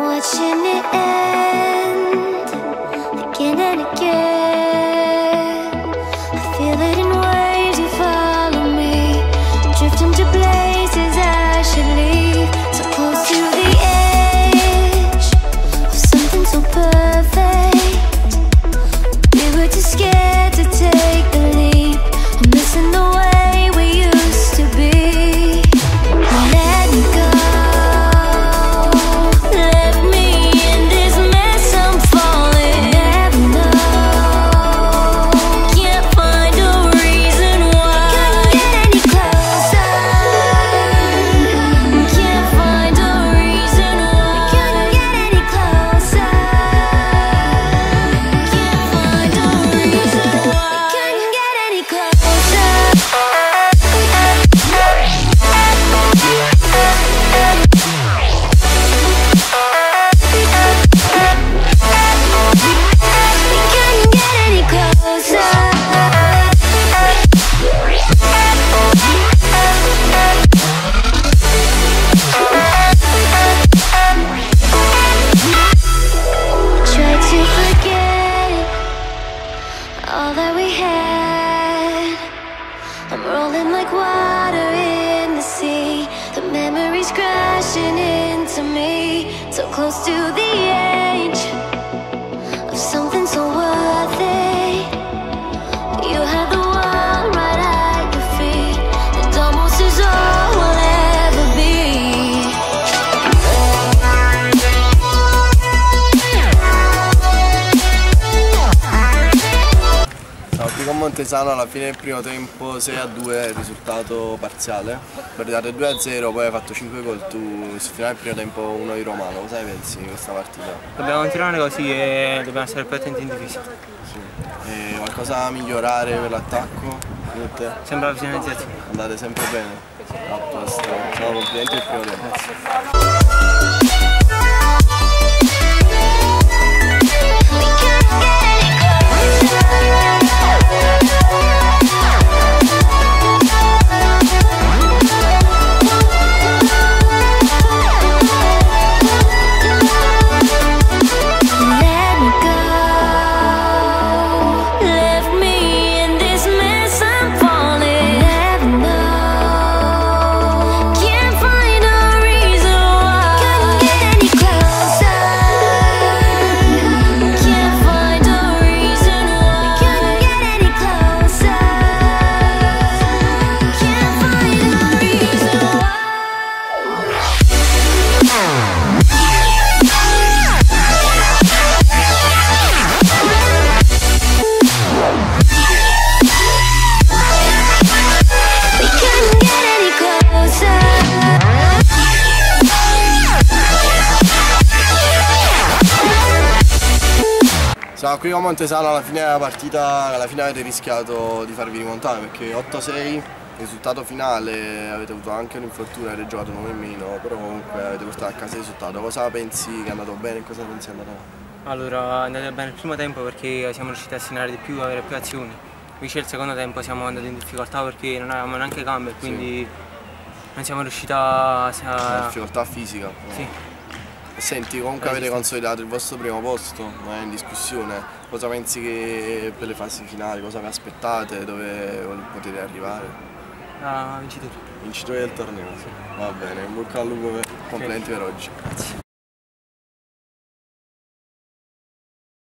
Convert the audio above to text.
watching it end again and again. I feel it. Close to the edge Montesano alla fine del primo tempo 6 a 2 il risultato parziale. Per dare 2 a 0 poi hai fatto 5 gol tu sul finale del primo tempo 1 di Romano. Cosa ne pensi di questa partita? Dobbiamo continuare così e dobbiamo stare più attenti in difesa. Sì. Qualcosa da migliorare per l'attacco? Sembra la finalizzazione. Andate sempre bene? A posto. Ciao, complimenti del primo tempo. Qui con Montesano alla fine della partita, alla fine avete rischiato di farvi rimontare perché 8-6, risultato finale, avete avuto anche un infortunio, avete giocato 9 in meno, però comunque avete portato a casa il risultato. Cosa pensi che è andato bene e cosa pensi è andato male? Allora è andato bene il primo tempo perché siamo riusciti a segnare di più, avere più azioni. Invece il secondo tempo siamo andati in difficoltà perché non avevamo neanche gambe e quindi non siamo riusciti a... Una a- difficoltà fisica. sì. Senti, comunque avete consolidato il vostro primo posto, non è in discussione. Cosa pensi che per le fasi finali, cosa vi aspettate, dove potete arrivare? a vincitori. Vincitori del torneo. Va bene, in bocca al lupo, per- complimenti per oggi. Grazie.